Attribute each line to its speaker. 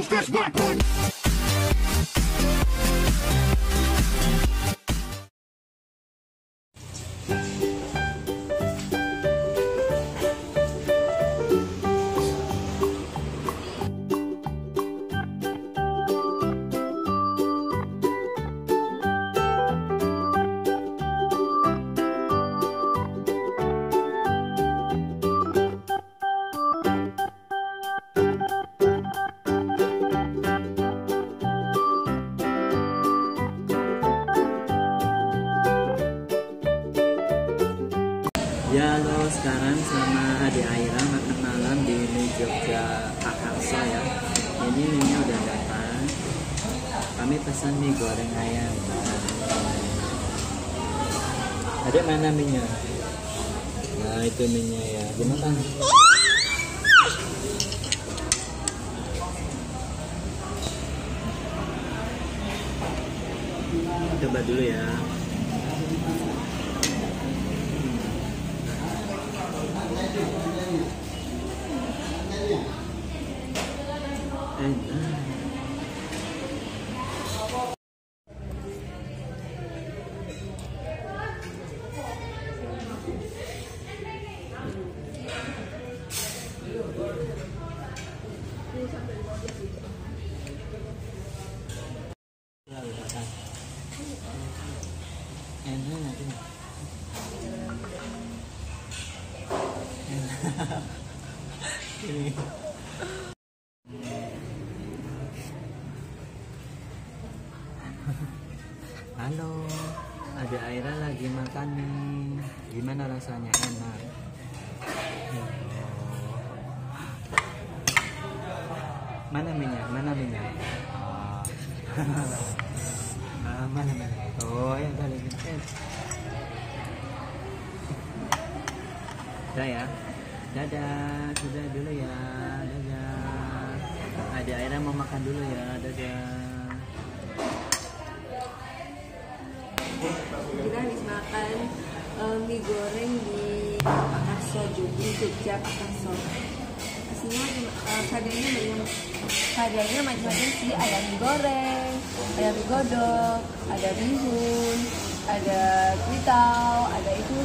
Speaker 1: lose, that's my point.
Speaker 2: Ya halo, sekarang sama adik Aira makan malam di ini Jogja Pakarsa ya. Ini mie udah datang. Kami pesan mie goreng ayam. Adik mana mie Nah itu mie ya. Gimana? Coba dulu ya enak enak ini. enak ini Halo, ada Aira lagi makan nih. Gimana rasanya? Enak. Mana minyak? Mana minyak? Ah, Ah, mana minyak? Oh, yang tadi minyak. Udah ya. Dadah, sudah dulu ya. Dadah. Ada Aira mau makan dulu ya. Dadah.
Speaker 3: Makan eh, mie goreng di Pakarso Jogja, Jogja Pakarso. Isinya eh, harganya banyak, harganya macam-macam sih. Ada mie goreng, ada mie godok, ada bihun, ada kuitau, ada itu